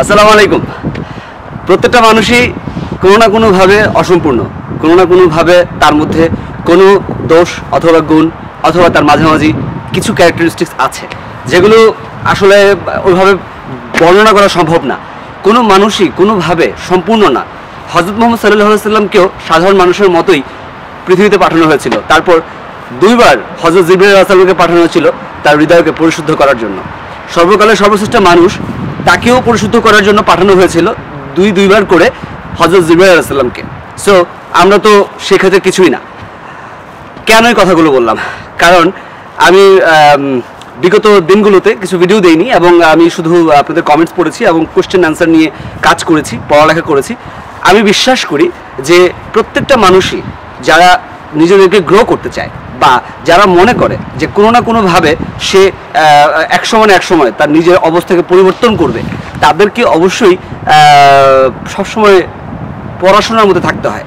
আসসালামু আলাইকুম। প্রত্যেকটা মানুষই কোনো না কোনোভাবে অসম্পূর্ণ, কোনো না কোনোভাবে তার মধ্যে কোনো দোষ অথবা গুণ অথবা তার মাঝামাঝি কিছু ক্যারেক্টারিস্টিক্স আছে। যেগুলো আসলে ওইভাবে বর্ণনা করা সম্ভব না। কোনো মানুষই কোনোভাবে সম্পূর্ণ না। হজরত মোহাম্মদ সাল্লাহ সাল্লামকেও সাধারণ মানুষের মতোই পৃথিবীতে পাঠানো হয়েছিল। তারপর দুইবার হজরত জিবরাইল আসলামকে পাঠানো হয়েছিল তার হৃদয়কে পরিশুদ্ধ করার জন্য। সর্বকালের সর্বশ্রেষ্ঠ মানুষ তাকেও পরিশুদ্ধ করার জন্য পাঠানো হয়েছিল দুই দুইবার করে হজরত জিবরাইল আলাইসাল্লামকে সো আমরা তো সেক্ষেত্রে কিছুই না। কেন এই কথাগুলো বললাম? কারণ আমি বিগত দিনগুলোতে কিছু ভিডিও দেইনি এবং আমি শুধু আপনাদের কমেন্টস পড়েছি এবং কোশ্চেন অ্যান্সার নিয়ে কাজ করেছি, পড়ালেখা করেছি। আমি বিশ্বাস করি যে প্রত্যেকটা মানুষই যারা নিজেদেরকে গ্রো করতে চায় বা যারা মনে করে যে কোনো না কোনোভাবে সে এক সময় এক সময় তার নিজের অবস্থাকে পরিবর্তন করবে, তাদেরকে অবশ্যই সবসময় পড়াশোনার মধ্যে থাকতে হয়,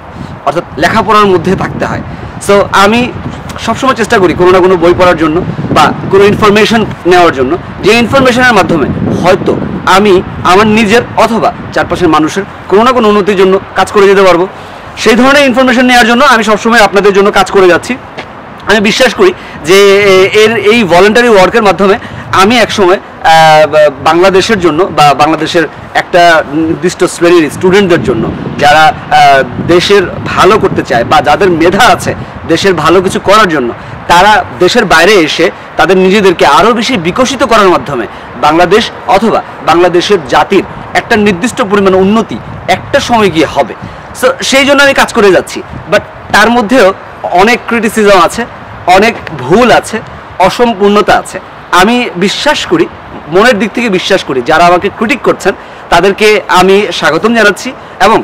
অর্থাৎ লেখাপড়ার মধ্যে থাকতে হয়। সো আমি সবসময় চেষ্টা করি কোনো না কোনো বই পড়ার জন্য বা কোনো ইনফরমেশন নেওয়ার জন্য। যে ইনফরমেশনের মাধ্যমে হয়তো আমি আমার নিজের অথবা চারপাশের মানুষের কোনো না কোনো উন্নতির জন্য কাজ করে যেতে পারব। সেই ধরনের ইনফরমেশন নেওয়ার জন্য আমি সবসময় আপনাদের জন্য কাজ করে যাচ্ছি। আমি বিশ্বাস করি যে এর এই ভলেন্টারি ওয়ার্কের মাধ্যমে আমি একসময় বাংলাদেশের জন্য বা বাংলাদেশের একটা নির্দিষ্ট শ্রেণির স্টুডেন্টদের জন্য যারা দেশের ভালো করতে চায় বা যাদের মেধা আছে দেশের ভালো কিছু করার জন্য, তারা দেশের বাইরে এসে তাদের নিজেদেরকে আরও বেশি বিকশিত করার মাধ্যমে বাংলাদেশ অথবা বাংলাদেশের জাতির একটা নির্দিষ্ট পরিমাণ উন্নতি একটা সময় গিয়ে হবে। সো সেই জন্য আমি কাজ করে যাচ্ছি। বাট তার মধ্যেও অনেক ক্রিটিসিজম আছে, অনেক ভুল আছে, অসম্পূর্ণতা আছে। আমি বিশ্বাস করি, মনের দিক থেকে বিশ্বাস করি, যারা আমাকে ক্রিটিক করছেন, তাদেরকে আমি স্বাগতম জানাচ্ছি এবং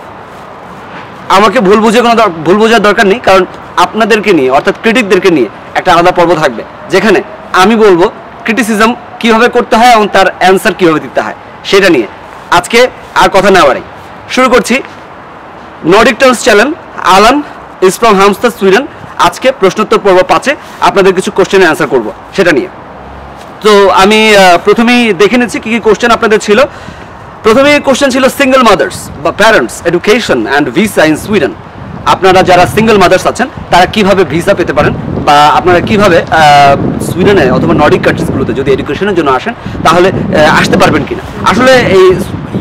আমাকে ভুল বুঝে কোনো ভুল বোঝার দরকার নেই, কারণ আপনাদেরকে নিয়ে, অর্থাৎ ক্রিটিকদেরকে নিয়ে একটা আলাদা পর্ব থাকবে, যেখানে আমি বলব ক্রিটিসিজম কীভাবে করতে হয় এবং তার অ্যান্সার কীভাবে দিতে হয়, সেটা নিয়ে। আজকে আর কথা না বাড়াই। শুরু করছি Nordic terms channel Alan is from hamster Sweden. আজকে প্রশ্নোত্তর পর্ব পাঁচে আপনাদের কিছু কোশ্চেনের অ্যান্সার করব, সেটা নিয়ে। তো আমি প্রথমেই দেখে নিচ্ছি কী কী কোশ্চেন আপনাদের ছিল। প্রথমে কোশ্চেন ছিল সিঙ্গেল মাদার্স বা parents education and visa in Sweden আপনারা যারা সিঙ্গেল মাদার্স আছেন, তারা কীভাবে ভিসা পেতে পারেন বা আপনারা কীভাবে সুইডেনে অথবা নর্ডিক কান্ট্রিজগুলোতে যদি এডুকেশনের জন্য আসেন, তাহলে আসতে পারবেন কিনা? আসলে এই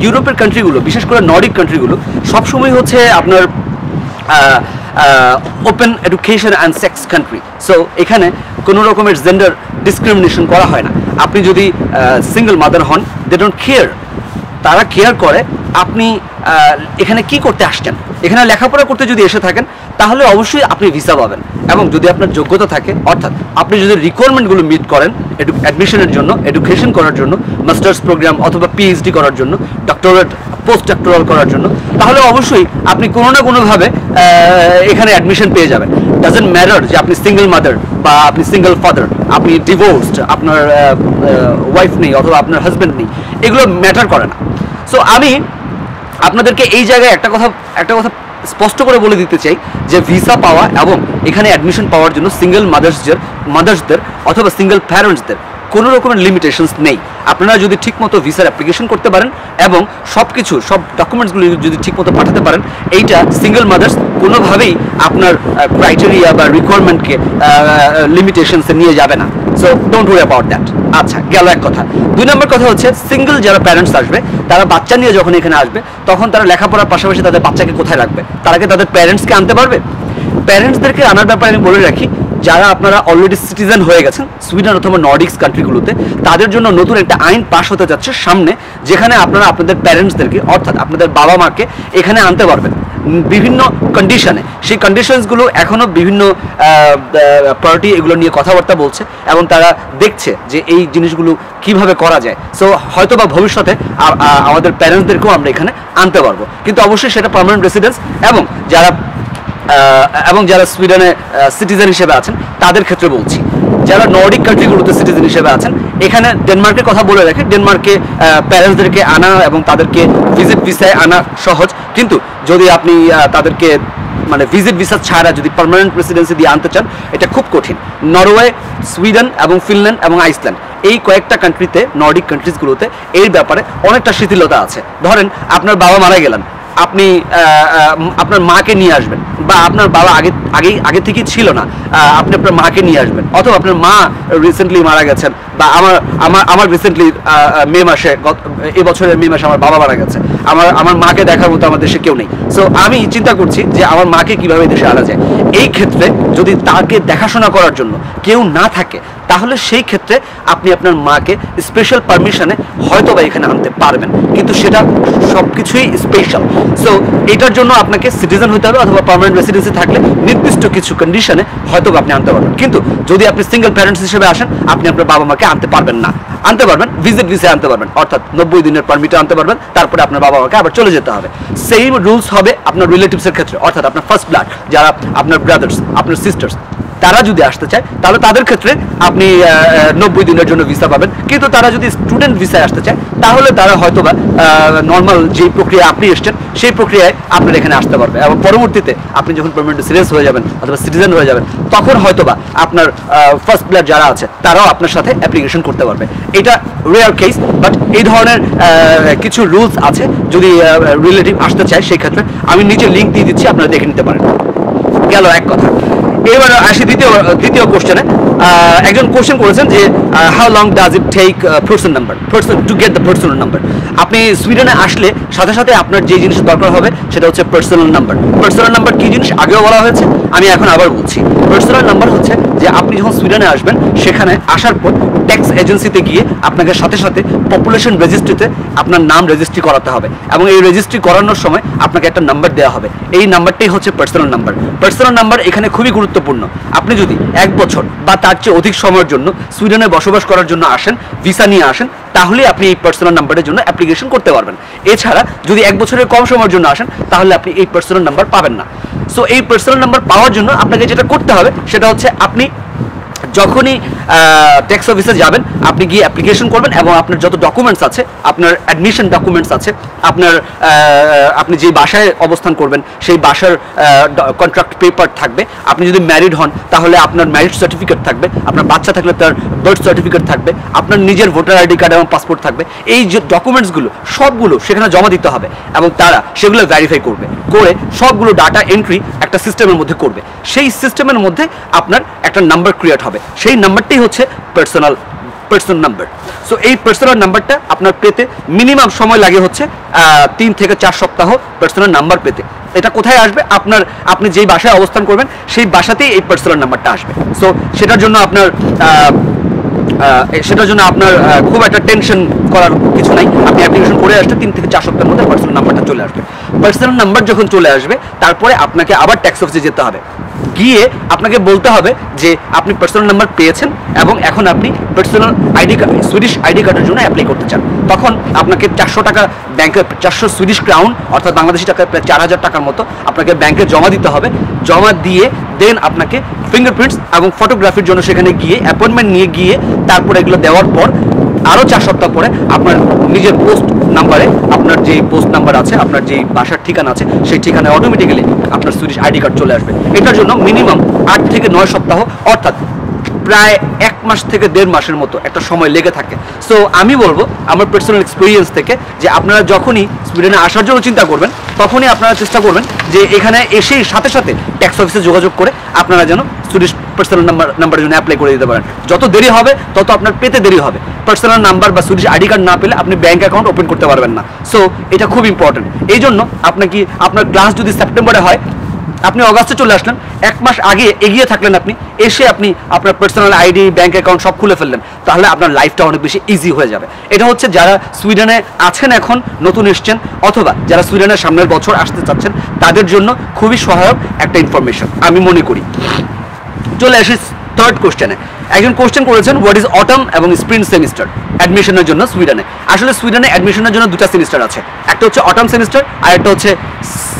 ইউরোপের কান্ট্রিগুলো বিশেষ করে নর্ডিক কান্ট্রিগুলো সবসময় হচ্ছে আপনার open education and sex country so এখানে কোনো রকমের জেন্ডার ডিসক্রিমিনেশন করা হয় না। আপনি যদি সিঙ্গেল মাদার হন দে ডোন্ট কেয়ার তারা কেয়ার করে, আপনি এখানে কি করতে আসছেন? এখানে লেখাপড়া করতে যদি এসে থাকেন তাহলে অবশ্যই আপনি ভিসা পাবেন। এবং যদি আপনার যোগ্যতা থাকে, অর্থাৎ আপনি যদি রিকোয়ারমেন্টগুলো মিট করেন অ্যাডমিশনের জন্য এডুকেশন করার জন্য মাস্টার্স প্রোগ্রাম অথবা পিএইচডি করার জন্য ডক্টরেট পোস্ট ডক্টরাল করার জন্য, তাহলে অবশ্যই আপনি কোনো না কোনোভাবে এখানে অ্যাডমিশন পেয়ে যাবেন। ডাজেন্ট ম্যাটার যে আপনি সিঙ্গেল মাদার বা আপনি সিঙ্গেল ফাদার আপনি ডিভোর্সড আপনার ওয়াইফ নেই অথবা আপনার হাজব্যান্ড নেই, এগুলো ম্যাটার করে না। সো আমি আপনাদেরকে এই জায়গায় একটা কথা একটা কথা স্পষ্ট করে বলে দিতে চাই যে ভিসা পাওয়া এবং এখানে অ্যাডমিশন পাওয়ার জন্য সিঙ্গেল মাদার্সদের মাদার্সদের অথবা সিঙ্গেল প্যারেন্টসদের কোনো রকমের লিমিটেশনস নেই। আপনারা যদি ঠিকমতো ভিসার অ্যাপ্লিকেশন করতে পারেন এবং সব কিছু সব ডকুমেন্টসগুলো যদি ঠিকমতো পাঠাতে পারেন, এইটা সিঙ্গেল মাদার্স কোনোভাবেই আপনার ক্রাইটেরিয়া বা রিকোয়ারমেন্টকে লিমিটেশনসে নিয়ে যাবে না। So don't worry about that আচ্ছা গেল এক কথা। দুই নম্বর কথা হচ্ছে সিঙ্গেল যারা প্যারেন্টস আসবে, তারা বাচ্চা নিয়ে যখন এখানে আসবে, তখন তারা লেখাপড়ার পাশাপাশি তাদের বাচ্চাকে কোথায় রাখবে? তারা কি তাদের প্যারেন্টসকে আনতে পারবে? প্যারেন্টসদেরকে আনার ব্যাপারে আমি বলে রাখি, যারা আপনারা অলরেডি সিটিজেন হয়ে গেছেন সুইডেন অথবা নর্ডিক্স কান্ট্রিগুলোতে তাদের জন্য নতুন একটা আইন পাশ হতে যাচ্ছে সামনে, যেখানে আপনারা আপনাদের প্যারেন্টসদেরকে অর্থাৎ আপনাদের বাবা মাকে এখানে আনতে পারবেন। বিভিন্ন কন্ডিশনে সেই কন্ডিশনসগুলো এখনও বিভিন্ন পার্টি এগুলো নিয়ে কথাবার্তা বলছে এবং তারা দেখছে যে এই জিনিসগুলো কীভাবে করা যায়। সো হয়তো বা ভবিষ্যতে আমাদের প্যারেন্টসদেরকেও আমরা এখানে আনতে পারব। কিন্তু অবশ্যই সেটা পার্মানেন্ট রেসিডেন্স এবং যারা এবং যারা সুইডেনে সিটিজেন হিসেবে আছেন, তাদের ক্ষেত্রে বলছি। যারা নর্ডিক কান্ট্রিগুলোতে সিটিজেন হিসেবে আছেন, এখানে ডেনমার্কের কথা বলে রাখে ডেনমার্কে প্যারেন্টসদেরকে আনা এবং তাদেরকে ভিজিট ভিসায় আনা সহজ। কিন্তু যদি আপনি তাদেরকে মানে ভিজিট ভিসা ছাড়া যদি পারমানেন্ট রেসিডেন্সি দিয়ে আনতে চান, এটা খুব কঠিন। নরওয়ে সুইডেন এবং ফিনল্যান্ড এবং আইসল্যান্ড এই কয়েকটা কান্ট্রিতে নর্ডিক কান্ট্রিজগুলোতে এই ব্যাপারে অনেকটা শিথিলতা আছে। ধরেন, আপনার বাবা মারা গেলেন আপনি আপনার মাকে নিয়ে আসবেন বা আপনার বাবা আগে আগে আগে থেকেই ছিল না আপনি আপনার মাকে নিয়ে আসবেন। অথবা আপনার মা রিসেন্টলি মারা গেছেন বা আমার আমার আমার রিসেন্টলি মে মাসে, গত, এই বছরের মে মাসে আমার বাবা মারা গেছে। আমার আমার মাকে দেখার মতো আমার দেশে কেউ নেই। সো আমি চিন্তা করছি যে আমার মাকে কীভাবে দেশে আনা যায়। এই ক্ষেত্রে যদি তাকে দেখাশোনা করার জন্য কেউ না থাকে তাহলে সেই ক্ষেত্রে আপনি আপনার মাকে স্পেশাল পারমিশনে হয়তো বা এখানে আনতে পারবেন। কিন্তু সেটা সব কিছুই স্পেশাল সো এটার জন্য আপনাকে সিটিজেন হতে হবে অথবা পার্মানেন্ট রেসিডেন্সি থাকলে নির্দিষ্ট কিছু কন্ডিশনে হয়তো আপনি আনতে পারবেন। কিন্তু যদি আপনি সিঙ্গেল প্যারেন্টস হিসেবে আসেন, আপনি আপনার বাবা মাকে আনতে পারবেন না। আনতে পারবেন ভিজিট ভিসে আনতে পারবেন। অর্থাৎ নব্বই দিনের পারমিটে আনতে পারবেন, তারপরে আপনার বাবা মাকে আবার চলে যেতে হবে। সেম রুলস হবে আপনার রিলেটিভসের ক্ষেত্রে, অর্থাৎ আপনার ফার্স্ট ব্লাড যারা আপনার ব্রাদার্স আপনার সিস্টার্স তারা যদি আসতে চায়, তাহলে তাদের ক্ষেত্রে আপনি নব্বই দিনের জন্য ভিসা পাবেন। কিন্তু তারা যদি স্টুডেন্ট ভিসায় আসতে চায়, তাহলে তারা হয়তো বা নর্মাল যে প্রক্রিয়া আপনি এসছেন, সেই প্রক্রিয়ায় আপনার এখানে আসতে পারবে। এবং পরবর্তীতে আপনি যখন পারমানেন্ট সিরিয়াস হয়ে যাবেন অথবা সিটিজেন হয়ে যাবেন, তখন হয়তো বা আপনার ফার্স্ট প্লেয়ার যারা আছে, তারাও আপনার সাথে অ্যাপ্লিকেশন করতে পারবে। এটা রেয়ার কেস বাট এই ধরনের কিছু রুলস আছে, যদি রিলেটিভ আসতে চায়, সেই ক্ষেত্রে আমি নিচে লিঙ্ক দিয়ে দিচ্ছি, আপনারা দেখে নিতে পারেন। গেল এক কথা। এবার আসি দ্বিতীয় দ্বিতীয় কোশ্চেনে একজন কোশ্চেন করেছেন যে how long does it take person number person to get the personal number আপনি সুইডেনে আসলে সাথে সাথে আপনার যে জিনিস দরকার হবে, সেটা হচ্ছে পার্সোনাল নাম্বার পার্সোনাল নাম্বার কী জিনিস? আগেও বলা হয়েছে, আমি এখন আবার বলছি। পার্সোনাল নাম্বার হচ্ছে যে, আপনি যখন সুইডেনে আসবেন, সেখানে আসার পর ট্যাক্স এজেন্সিতে গিয়ে আপনাকে সাথে সাথে পপুলেশন রেজিস্ট্রিতে আপনার নাম রেজিস্ট্রি করাতে হবে এবং এই রেজিস্ট্রি করানোর সময় আপনাকে একটা নাম্বার দেওয়া হবে। এই নাম্বারটাই হচ্ছে পার্সোনাল নাম্বার পার্সোনাল নাম্বার এখানে খুবই গুরুত্বপূর্ণ। আপনি যদি এক বছর বা তার চেয়ে অধিক সময়ের জন্য সুইডেনে বসবাস করার জন্য আসেন ভিসা নিয়ে আসেন, তাহলে আপনি এই পার্সোনাল নাম্বারের জন্য অ্যাপ্লিকেশন করতে পারবেন। এছাড়া যদি এক বছরের কম সময়ের জন্য আসেন, তাহলে আপনি এই পার্সোনাল নাম্বার পাবেন না। সো এই পার্সোনাল নাম্বার পাওয়ার জন্য আপনাকে যেটা করতে হবে, সেটা হচ্ছে আপনি যখনই ট্যাক্স অফিসে যাবেন, আপনি গিয়ে অ্যাপ্লিকেশন করবেন এবং আপনার যত ডকুমেন্টস আছে, আপনার অ্যাডমিশন ডকুমেন্টস আছে, আপনার আপনি যে বাসায় অবস্থান করবেন, সেই বাসার কন্ট্রাক্ট পেপার থাকবে। আপনি যদি ম্যারিড হন, তাহলে আপনার ম্যারিড সার্টিফিকেট থাকবে, আপনার বাচ্চা থাকলে তার বার্থ সার্টিফিকেট থাকবে, আপনার নিজের ভোটার আইডি কার্ড এবং পাসপোর্ট থাকবে। এই যে ডকুমেন্টসগুলো সবগুলো সেখানে জমা দিতে হবে এবং তারা সেগুলো ভ্যারিফাই করবে। করে সবগুলো ডাটা এন্ট্রি একটা সিস্টেমের মধ্যে করবে। সেই সিস্টেমের মধ্যে আপনার একটা নাম্বার ক্রিয়েট হবে। সেই নাম্বারটাই হচ্ছে পার্সোনাল পার্সোনাল নাম্বার সো এই পার্সোনাল নাম্বারটা আপনার পেতে মিনিমাম সময় লাগে হচ্ছে তিন থেকে চার সপ্তাহ পার্সোনাল নাম্বার পেতে। এটা কোথায় আসবে? আপনার, আপনি যেই বাসায় অবস্থান করবেন, সেই বাসাতেই এই পার্সোনাল নাম্বারটা আসবে। সো সেটার জন্য আপনার সেটার জন্য আপনার খুব একটা টেনশন করার কিছু নাই। আপনি অ্যাপ্লিকেশন করে আসলে তিন থেকে চার সপ্তাহের মধ্যে পার্সোনাল নাম্বারটা চলে আসবে। পার্সোনাল নাম্বার যখন চলে আসবে, তারপরে আপনাকে আবার ট্যাক্স অফিসে যেতে হবে। গিয়ে আপনাকে বলতে হবে যে আপনি পার্সোনাল নাম্বার পেয়েছেন এবং এখন আপনি personal ID card Swedish ID কার্ডের জন্য অ্যাপ্লাই করতে চান। তখন আপনাকে চারশো টাকা ব্যাংকে চারশো সুইডিশ ক্রাউন অর্থাৎ বাংলাদেশি টাকা, প্রায় চার হাজার টাকার মতো আপনাকে ব্যাংকে জমা দিতে হবে। জমা দিয়ে দেন আপনাকে ফিঙ্গারপ্রিন্টস এবং ফটোগ্রাফির জন্য সেখানে গিয়ে অ্যাপয়েন্টমেন্ট নিয়ে গিয়ে তারপরে এগুলো দেওয়ার পর আরও চার সপ্তাহ পরে আপনার নিজের পোস্ট নাম্বারে আপনার যে পোস্ট নাম্বার আছে, আপনার যে বাসার ঠিকানা আছে, সেই ঠিকানায় অটোমেটিক্যালি আপনার সুইডিশ আইডি কার্ড চলে আসবে। এটার জন্য মিনিমাম আট থেকে নয় সপ্তাহ, অর্থাৎ প্রায় এক মাস থেকে দেড় মাসের মতো একটা সময় লেগে থাকে। সো আমি বলব আমার পার্সোনাল এক্সপিরিয়েন্স থেকে যে আপনারা যখনই সুইডেনে আসার জন্য চিন্তা করবেন, তখনই আপনারা চেষ্টা করবেন যে এখানে এসেই সাথে সাথে ট্যাক্স অফিসে যোগাযোগ করে আপনারা যেন সুইডিশ পার্সোনাল নাম্বার নাম্বারের জন্য অ্যাপ্লাই করে দিতে পারেন। যত দেরি হবে, তত আপনার পেতে দেরি হবে। পার্সোনাল নাম্বার বা সুইডিশ আইডি কার্ড না পেলে আপনি ব্যাঙ্ক অ্যাকাউন্ট ওপেন করতে পারবেন না। সো এটা খুব ইম্পর্টেন্ট এই জন্য আপনার কি, আপনার ক্লাস যদি সেপ্টেম্বরে হয় আপনি অগাস্টে চলে আসলেন, এক মাস আগে এগিয়ে থাকলেন আপনি, এসে আপনি আপনার পার্সোনাল আইডি ব্যাঙ্ক অ্যাকাউন্ট সব খুলে ফেললেন, তাহলে আপনার লাইফটা অনেক বেশি ইজি হয়ে যাবে। এটা হচ্ছে যারা সুইডেনে আছেন এখন, নতুন এসছেন, অথবা যারা সুইডেনের সামনের বছর আসতে চাচ্ছেন, তাদের জন্য খুবই সহায়ক একটা ইনফরমেশন আমি মনে করি। চলে আসি থার্ড কোশ্চেনে একজন কোশ্চেন করেছেন হোয়াট ইজ অটম এবং স্প্রিং সেমিস্টার অ্যাডমিশনের জন্য সুইডেনে আসলে সুইডেনে অ্যাডমিশনের জন্য দুটা সেমিস্টার আছে। একটা হচ্ছে অটম সেমিস্টার আর একটা হচ্ছে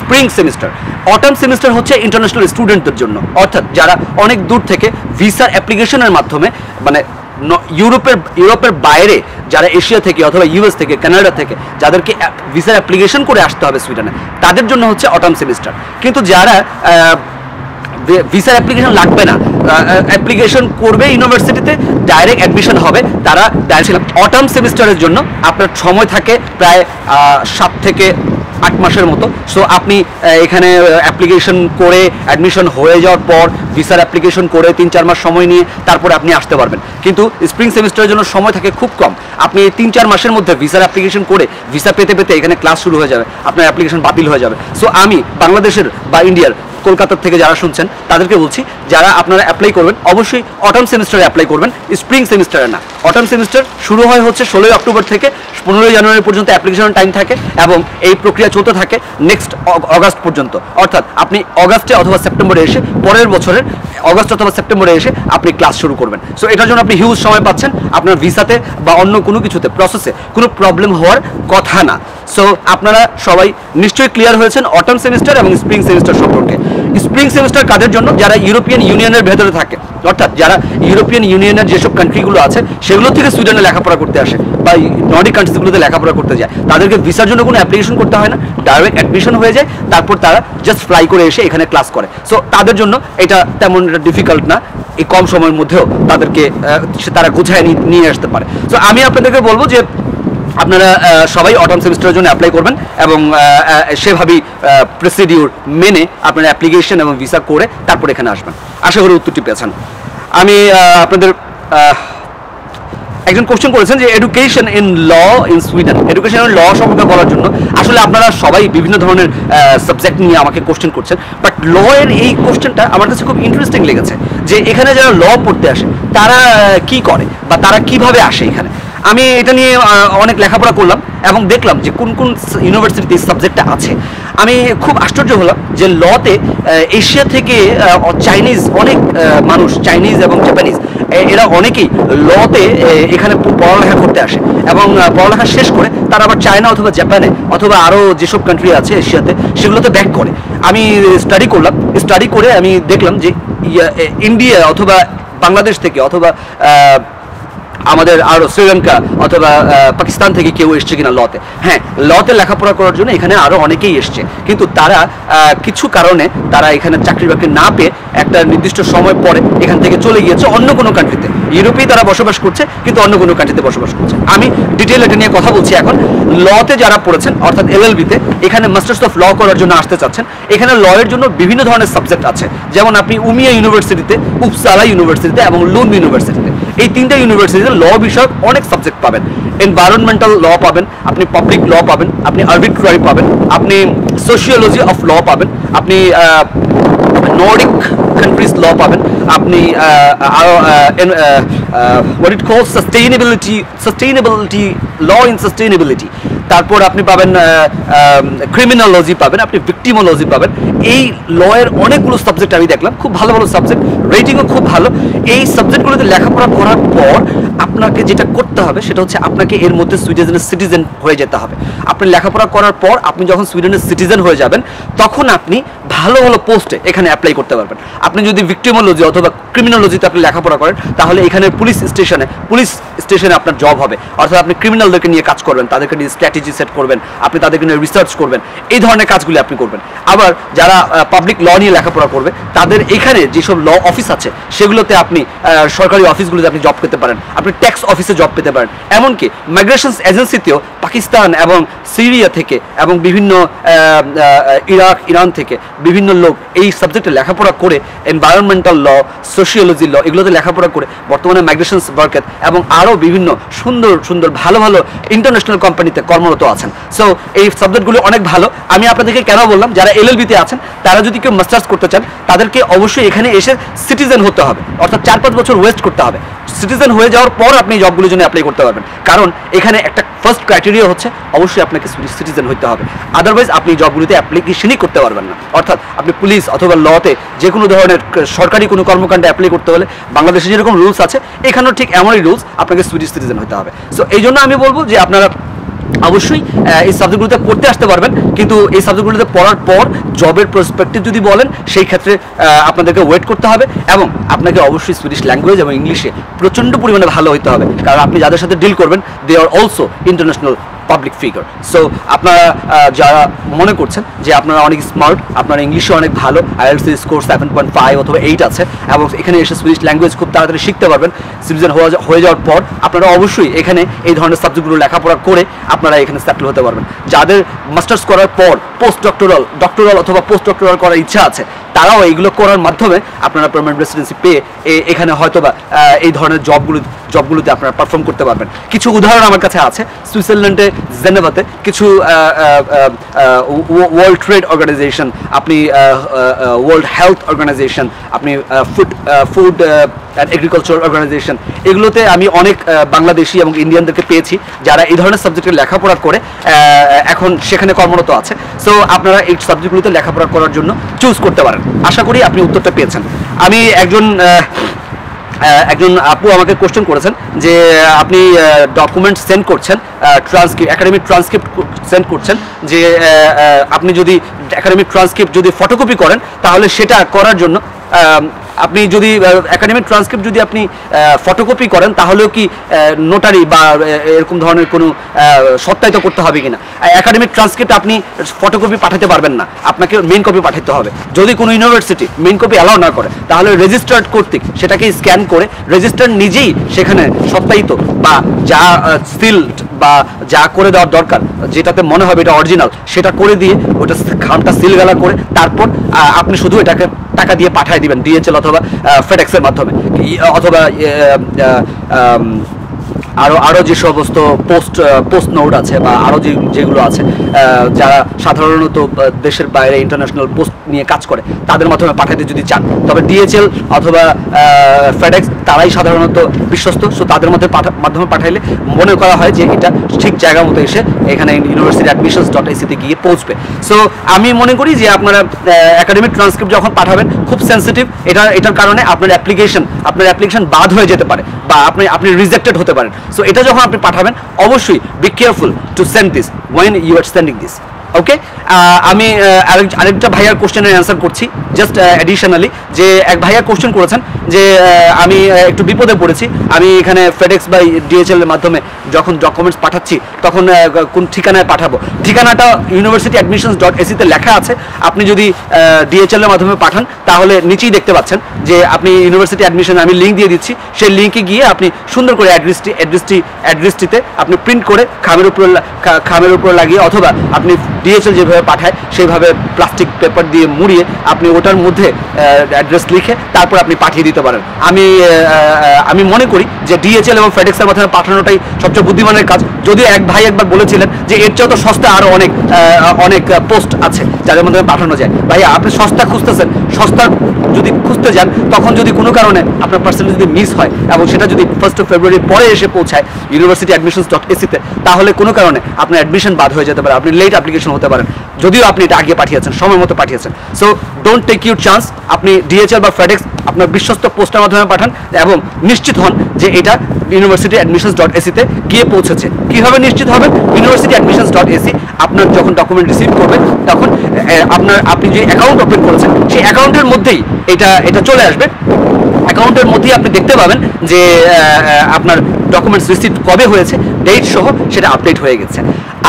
স্প্রিং সেমিস্টার অটম সেমিস্টার হচ্ছে ইন্টারন্যাশনাল স্টুডেন্টদের জন্য। অর্থাৎ যারা অনেক দূর থেকে ভিসার অ্যাপ্লিকেশনের মাধ্যমে মানে ইউরোপের ইউরোপের বাইরে যারা এশিয়া থেকে অথবা ইউএস থেকে কানাডা থেকে, যাদেরকে ভিসার অ্যাপ্লিকেশন করে আসতে হবে সুইডেনে তাদের জন্য হচ্ছে অটম সেমিস্টার কিন্তু যারা ভিসার অ্যাপ্লিকেশন লাগবে না। অ্যাপ্লিকেশন করবে ইউনিভার্সিটিতে ডাইরেক্ট অ্যাডমিশন হবে। তারা ডাইরেক্ট অটাম সেমিস্টারের জন্য আপনার সময় থাকে প্রায় সাত থেকে আট মাসের মতো। সো আপনি এখানে অ্যাপ্লিকেশন করে অ্যাডমিশন হয়ে যাওয়ার পর ভিসার অ্যাপ্লিকেশন করে তিন চার মাস সময় নিয়ে তারপরে আপনি আসতে পারবেন। কিন্তু স্প্রিং সেমিস্টারের জন্য সময় থাকে খুব কম। আপনি তিন চার মাসের মধ্যে ভিসার অ্যাপ্লিকেশন করে ভিসা পেতে পেতে এখানে ক্লাস শুরু হয়ে যাবে। আপনার অ্যাপ্লিকেশন বাতিল হয়ে যাবে। সো আমি বাংলাদেশের বা ইন্ডিয়ার কলকাতার থেকে যারা শুনছেন, তাদেরকে বলছি, যারা আপনারা অ্যাপ্লাই করবেন, অবশ্যই অটাম সেমিস্টারে অ্যাপ্লাই করবেন স্প্রিং সেমিস্টারে না। অটাম সেমিস্টার শুরু হয় হচ্ছে ষোলোই অক্টোবর থেকে পনেরোই জানুয়ারি পর্যন্ত অ্যাপ্লিকেশন টাইম থাকে এবং এই প্রক্রিয়া চলতে থাকে নেক্সট অগাস্ট পর্যন্ত। অর্থাৎ আপনি অগাস্টে অথবা সেপ্টেম্বরে এসে পরের বছরের অগস্ট অথবা সেপ্টেম্বরে এসে আপনি ক্লাস শুরু করবেন। সো এটার জন্য আপনি হিউজ সময় পাচ্ছেন। আপনার ভিসাতে বা অন্য কোনো কিছুতে প্রসেসে কোনো প্রবলেম হওয়ার কথা না। সো আপনারা সবাই নিশ্চয়ই ক্লিয়ার হয়েছেন অটম সেমিস্টার এবং স্প্রিং সেমিস্টার সম্পর্কে। স্প্রিং সেমিস্টার কাদের জন্য যারা ইউরোপিয়ান ইউনিয়নের ভেতরে থাকে, অর্থাৎ যারা ইউরোপিয়ান ইউনিয়নের যেসব কান্ট্রিগুলো আছে, সেগুলো থেকে সুইডেনে লেখাপড়া করতে আসে বা নর্ডিক কান্ট্রিগুলোতে লেখাপড়া করতে যায়। তাদেরকে ভিসার জন্য কোনো অ্যাপ্লিকেশন করতে হয় না ডাইরেক্ট অ্যাডমিশন হয়ে যায়, তারপর তারা জাস্ট ফ্লাই করে এসে এখানে ক্লাস করে। সো তাদের জন্য এটা তেমন ডিফিকাল্ট না, এই কম সময়ের মধ্যেও তাদেরকে তারা গুছায় নিয়ে আসতে পারে। সো আমি আপনাদেরকে বলব যে আপনারা সবাই অটম সেমিস্টারের জন্য অ্যাপ্লাই করবেন এবং সেভাবেই প্রসিডিউর মেনে আপনারা অ্যাপ্লিকেশন এবং ভিসা করে তারপর এখানে আসবেন। আশা করি উত্তরটি পেয়েছেন। আমি আপনাদের একজন কোশ্চেন করেছেন যে education in law in Sweden education in law সম্পর্কে বলার জন্য আসলে আপনারা সবাই বিভিন্ন ধরনের সাবজেক্ট নিয়ে আমাকে কোশ্চেন করছেন বাট ল এর এই কোশ্চেনটা আমার কাছে খুব ইন্টারেস্টিং লেগেছে যে এখানে যারা ল পড়তে আসে, তারা কি করে বা তারা কীভাবে আসে এখানে? আমি এটা নিয়ে অনেক লেখাপড়া করলাম এবং দেখলাম যে কোন কোন ইউনিভার্সিটিতে এই সাবজেক্টটা আছে। আমি খুব আশ্চর্য হলাম যে লতে এশিয়া থেকে চাইনিজ অনেক মানুষ চাইনিজ এবং জাপানিজ এরা অনেকেই লতে এখানে পড়ালেখা করতে আসে এবং পড়ালেখা শেষ করে তারা আবার চায়না অথবা জাপানে অথবা আরও যেসব কান্ট্রি আছে এশিয়াতে সেগুলোতে ব্যাক করে। আমি স্টাডি করলাম স্টাডি করে আমি দেখলাম যে ইন্ডিয়া অথবা বাংলাদেশ থেকে অথবা আমাদের আরও শ্রীলঙ্কা অথবা পাকিস্তান থেকে কেউ এসছে কিনা লতে। হ্যাঁ লতে লেখাপড়া করার জন্য এখানে আরও অনেকেই এসছে। কিন্তু তারা কিছু কারণে তারা এখানে চাকরি বাকরি না পেয়ে একটা নির্দিষ্ট সময় পরে এখান থেকে চলে গিয়েছে অন্য কোনো কান্ট্রিতে ইউরোপেই তারা বসবাস করছে, কিন্তু অন্য কোনো কান্ট্রিতে বসবাস করছে। আমি ডিটেল এটা নিয়ে কথা বলছি এখন। লতে যারা পড়েছেন, অর্থাৎ এলএলবিতে এখানে মাস্টার্স অফ ল করার জন্য আসতে চাচ্ছেন। এখানে ল এর জন্য বিভিন্ন ধরনের সাবজেক্ট আছে। যেমন আপনি উমিয়া ইউনিভার্সিটিতে উপসালা ইউনিভার্সিটিতে এবং লুন ইউনিভার্সিটিতে এই তিনটা ইউনিভার্সিটিতে ল বিষয়ক অনেক সাবজেক্ট পাবেন। এনভায়রনমেন্টাল ল পাবেন, আপনি পাবলিক ল পাবেন, আপনি আর্বিট্রারি পাবেন, আপনি সোশিয়োলজি অফ ল পাবেন, আপনি নর্ডিক কান্ট্রিজ ল পাবেন, আপনি what it call sustainability sustainability law in sustainability তারপর আপনি পাবেন ক্রিমিনোলজি পাবেন, আপনি ভিক্টিমোলজি পাবেন। এই লয়ের অনেকগুলো সাবজেক্ট আমি দেখলাম, খুব ভালো ভালো সাবজেক্ট রেটিংও খুব ভালো। এই সাবজেক্টগুলোতে লেখাপড়া করার পর আপনাকে যেটা করতে হবে সেটা হচ্ছে আপনাকে এর মধ্যে সুইডেনের সিটিজেন হয়ে যেতে হবে। আপনি লেখাপড়া করার পর আপনি যখন সুইডেনের সিটিজেন হয়ে যাবেন, তখন আপনি ভালো ভালো পোস্টে এখানে অ্যাপ্লাই করতে পারবেন। আপনি যদি ভিক্টিমোলজি অথবা ক্রিমিনোলজিতে আপনি লেখাপড়া করেন, তাহলে এখানে পুলিশ স্টেশনে পুলিশ স্টেশনে আপনার জব হবে। অর্থাৎ আপনি ক্রিমিনালদেরকে নিয়ে কাজ করবেন, তাদেরকে নিয়ে স্ট্র্যাটেজি সেট করবেন, আপনি তাদেরকে নিয়ে রিসার্চ করবেন, এই ধরনের কাজগুলি আপনি করবেন। আবার যারা পাবলিক ল নিয়ে লেখাপড়া করবে, তাদের এখানে যেসব ল অফিস আছে, সেগুলোতে আপনি সরকারি অফিসগুলোতে আপনি জব পেতে পারেন। আপনি ট্যাক্স অফিসে জব পেতে পারেন। এমনকি মাইগ্রেশন এজেন্সিতেও পাকিস্তান এবং সিরিয়া থেকে এবং বিভিন্ন ইরাক, ইরান থেকে বিভিন্ন লোক এই সাবজেক্টে লেখাপড়া করে এনভায়রনমেন্টাল ল সোশিওলজি ল এগুলোতে লেখাপড়া করে বর্তমানে মাইগ্রেশন ওয়ার্কের এবং আরও বিভিন্ন সুন্দর সুন্দর, ভালো ভালো ইন্টারন্যাশনাল কোম্পানিতে কর্মরত আছেন। সো এই সাবজেক্টগুলো অনেক ভালো। আমি আপনাদেরকে কেন বললাম, যারা এলএলবিতে আছেন, তারা যদি কেউ মাস্টার্স করতে চান, তাদেরকে অবশ্যই এখানে এসে সিটিজেন হতে হবে। অর্থাৎ চার পাঁচ বছর ওয়েস্ট করতে হবে। সিটিজেন হয়ে যাওয়ার পর আপনি জবগুলোর জন্য অ্যাপ্লাই করতে পারবেন। কারণ এখানে একটা ফার্স্ট ক্রাইটেরিয়া হচ্ছে অবশ্যই আপনাকে সিটিজেন হতে হবে। আদারওয়াইজ আপনি জবগুলিতে অ্যাপ্লিকেশনই করতে পারবেন না। অর্থাৎ আপনি পুলিশ অথবা লতে যে কোনো ধরনের সরকারি কোনো কর্মকাণ্ডে অ্যাপ্লাই করতে হলে বাংলাদেশে যেরকম রুলস আছে, এখানেও ঠিক এমনই রুলস আপনাকে সুইডিশ সিটিজেন হতে হবে। সো এই জন্য আমি বলব যে আপনারা অবশ্যই এই সাবজেক্টগুলোতে পড়তে আসতে পারবেন। কিন্তু এই সাবজেক্টগুলোতে পড়ার পর জবের প্রসপেক্টিভ যদি বলেন, সেই ক্ষেত্রে আপনাদেরকে ওয়েট করতে হবে এবং আপনাকে অবশ্যই সুইডিশ ল্যাঙ্গুয়েজ এবং ইংলিশে প্রচণ্ড পরিমাণে ভালো হইতে হবে। কারণ আপনি যাদের সাথে ডিল করবেন they are also international public figure so আপনারা যারা মনে করছেন যে আপনারা অনেক স্মার্ট আপনার ইংলিশে অনেক ভালো IELTS score seven point five অথবা এইট আছে, এবং এখানে এসে সুইডিশ ল্যাঙ্গুয়েজ খুব তাড়াতাড়ি শিখতে পারবেন সিটিজেন হয়ে যাওয়ার পর আপনারা অবশ্যই এখানে এই ধরনের সাবজেক্টগুলো লেখাপড়া করে আপনারা এখানে সেটেল হতে পারবেন। যাদের মাস্টার্স করার পর পোস্ট ডক্টরাল ডক্টরাল অথবা পোস্ট ডক্টরাল করার ইচ্ছা আছে, তারাও এইগুলো করার মাধ্যমে আপনারা পার্মানেন্ট রেসিডেন্সি পেয়ে এখানে হয়তোবা এই ধরনের জবগুলো জবগুলোতে আপনারা পারফর্ম করতে পারবেন। কিছু উদাহরণ আমার কাছে আছে, সুইজারল্যান্ডে জেনেভাতে কিছু ওয়ার্ল্ড ট্রেড অর্গানাইজেশন আপনি ওয়ার্ল্ড হেলথ অর্গানাইজেশন আপনি Food Food and Agriculture Organization এগুলোতে আমি অনেক বাংলাদেশি এবং ইন্ডিয়ানদেরকে পেয়েছি, যারা এই ধরনের সাবজেক্টে লেখাপড়া করে এখন সেখানে কর্মরত আছে। সো আপনারা এই সাবজেক্টগুলোতে লেখাপড়া করার জন্য চুজ করতে পারেন। আশা করি আপনি উত্তরটা পেয়েছেন। আমি একজন একজন আপু আমাকে কোশ্চেন করেছেন যে আপনি ডকুমেন্ট সেন্ড করছেন ট্রান্সক্রিপ্ট একাডেমিক ট্রান্সক্রিপ্ট সেন্ড করছেন যে আপনি যদি একাডেমিক ট্রান্সক্রিপ্ট যদি ফটোকপি করেন, তাহলে সেটা করার জন্য আপনি যদি একাডেমিক ট্রান্সক্রিপ্ট যদি আপনি ফটোকপি করেন, তাহলেও কি নোটারি বা এরকম ধরনের কোনো সত্যায়িত করতে হবে কিনা? একাডেমিক ট্রান্সক্রিপ্ট আপনি ফটোকপি পাঠাতে পারবেন না। আপনাকে মেইন কপি পাঠাতে হবে। যদি কোনো ইউনিভার্সিটি মেন কপি অ্যালাউ না করে, তাহলে রেজিস্টার্ড কর্তৃক সেটাকে স্ক্যান করে রেজিস্টার নিজেই সেখানে সত্যায়িত বা যা সিল্ড বা যা করে দেওয়ার দরকার, যেটাতে মনে হবে এটা অরিজিনাল সেটা করে দিয়ে ওটা খামটা সিলগালা করে, তারপর আপনি শুধু এটাকে টাকা দিয়ে পাঠিয়ে দিবেন ডিএচএল অথবা ফেডেক্সের মাধ্যমে। অথবা আরও আরও যে সমস্ত পোস্ট পোস্ট নোট আছে বা আরও যে, যেগুলো আছে যারা সাধারণত দেশের বাইরে ইন্টারন্যাশনাল পোস্ট নিয়ে কাজ করে, তাদের মাধ্যমে পাঠাতে যদি চান, তবে ডিএচএল অথবা ফেডেক্স তারাই সাধারণত বিশ্বস্ত সো তাদের মধ্যে মাধ্যমে পাঠাইলে মনে করা হয় যে এটা ঠিক জায়গা মতো এসে এখানে ইউনিভার্সিটি অ্যাডমিশনস ডট এসিতে গিয়ে পৌঁছবে। সো আমি মনে করি যে আপনারা একাডেমিক ট্রান্সক্রিপ্ট যখন পাঠাবেন, খুব সেন্সিটিভ এটা, এটার কারণে আপনার অ্যাপ্লিকেশন আপনার অ্যাপ্লিকেশন বাদ হয়ে যেতে পারে, বা আপনি আপনি রিজেক্টেড হতে পারেন। সো এটা যখন আপনি পাঠাবেন, অবশ্যই be careful to send this when you are sending this okay আমি আরেক, আরেকটা ভাইয়ার কোশ্চেনের অ্যান্সার করছি জাস্ট অ্যাডিশনালি যে এক ভাইয়া কোশ্চেন করেছেন, যে আমি একটু বিপদে পড়েছি, আমি এখানে ফেডেক্স বা ডিএচএল এর মাধ্যমে যখন ডকুমেন্টস পাঠাচ্ছি, তখন কোন ঠিকানায় পাঠাবো? ঠিকানাটা ইউনিভার্সিটি অ্যাডমিশনস ডট এসিতে লেখা আছে, আপনি যদি ডিএচএল এর মাধ্যমে পাঠান, তাহলে নিচেই দেখতে পাচ্ছেন যে আপনি ইউনিভার্সিটি অ্যাডমিশন আমি লিঙ্ক দিয়ে দিচ্ছি, সেই লিঙ্কে গিয়ে আপনি সুন্দর করে অ্যাড্রেসটি অ্যাড্রেসটি অ্যাড্রেসটিতে আপনি প্রিন্ট করে খামের উপর খামের উপর লাগিয়ে অথবা আপনি ডিএচএল যেভাবে পাঠায়, সেইভাবে প্লাস্টিক পেপার দিয়ে মুড়িয়ে আপনি ওটার মধ্যে অ্যাড্রেস লিখে তারপর আপনি পাঠিয়ে দিতে পারেন। আমি আমি মনে করি যে ডিএচএল এবং ফেডেক্সের মাধ্যমে পাঠানোটাই সবচেয়ে বুদ্ধিমানের কাজ। যদিও এক ভাই একবার বলেছিলেন যে এর চেয়েও তো সস্তা আরও অনেক অনেক পোস্ট আছে যাদের মাধ্যমে পাঠানো যায়। ভাইয়া, আপনি সস্তা খুঁজতেছেন। সস্তা যদি খুঁজতে যান, তখন যদি কোনো কারণে আপনার পার্সেন্ট যদি মিস হয় এবং সেটা যদি ফার্স্ট অফ ফেব্রুয়ারি পরে এসে পৌঁছায় ইউনিভার্সিটি অ্যাডমিশনস ডট এসিতে তাহলে কোনো কারণে আপনার অ্যাডমিশন বাদ হয়ে যেতে পারে। আপনি লেট অ্যাপ্লিকেশন হতে পারেন। যদিও আপনি এটা আগে পাঠিয়েছেন, সময় মতো পাঠিয়েছেন। So don't take your chance আপনি ডিএচএল বা ফেডেক্স আপনার বিশ্বস্ত পোস্টের মাধ্যমে পাঠান এবং নিশ্চিত হন যে এটা ইউনিভার্সিটি অ্যাডমিশনস ডট এসিতে গিয়ে পৌঁছেছে। কীভাবে নিশ্চিত হবেন? ইউনিভার্সিটি অ্যাডমিশনস ডট এসি আপনার যখন ডকুমেন্ট রিসিভ করবে, তখন আপনার, আপনি যে অ্যাকাউন্ট ওপেন করেছেন, সেই অ্যাকাউন্টের মধ্যেই এটা এটা চলে আসবে। অ্যাকাউন্টের মধ্যেই আপনি দেখতে পাবেন যে আপনার ডকুমেন্টস রিসিভ কবে হয়েছে ডেট সহ সেটা আপডেট হয়ে গেছে।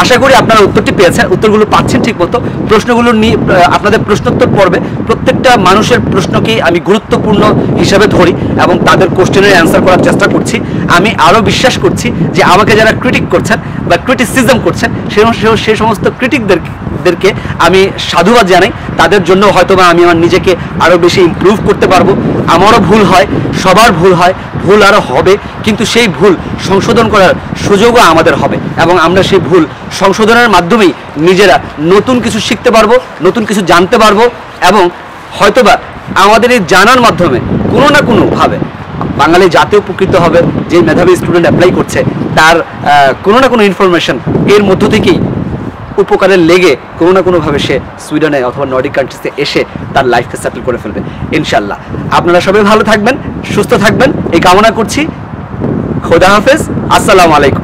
আশা করি আপনারা উত্তরটি পেয়েছেন, উত্তরগুলো পাচ্ছেন ঠিক মতো প্রশ্নগুলো নিয়ে আপনাদের প্রশ্নোত্তর পর্বে প্রত্যেকটা মানুষের প্রশ্নকেই আমি গুরুত্বপূর্ণ হিসাবে ধরি এবং তাদের কোশ্চেনের অ্যান্সার করার চেষ্টা করছি। আমি আরও বিশ্বাস করছি যে আমাকে যারা ক্রিটিক করছেন বা ক্রিটিসিজম করছেন, সে সে- সমস্ত ক্রিটিকদের দেরকে আমি সাধুবাদ জানাই। তাদের জন্য হয়তো বা আমি আমার নিজেকে আরও বেশি ইমপ্রুভ করতে পারব। আমারও ভুল হয়, সবার ভুল হয়, ভুল আরও হবে, কিন্তু সেই ভুল সংশোধন করার সুযোগও আমাদের হবে এবং আমরা সেই ভুল সংশোধনের মাধ্যমেই নিজেরা নতুন কিছু শিখতে পারব, নতুন কিছু জানতে পারব এবং হয়তোবা আমাদের এই জানার মাধ্যমে কোনো না কোনোভাবে বাঙালি জাতীয় উপকৃত হবে, যে মেধাবী স্টুডেন্ট অ্যাপ্লাই করছে, তার কোনো না কোনো ইনফরমেশন এর মধ্য থেকেই উপকারে লেগে কোনো না কোনোভাবে সে সুইডেনে অথবা নর্ডিক কান্ট্রিসে এসে তার লাইফকে সেটেল করে ফেলবে ইনশাল্লাহ আপনারা সবাই ভালো থাকবেন, সুস্থ থাকবেন, এই কামনা করছি। খোদা হাফেজ, আসসালামু আলাইকুম।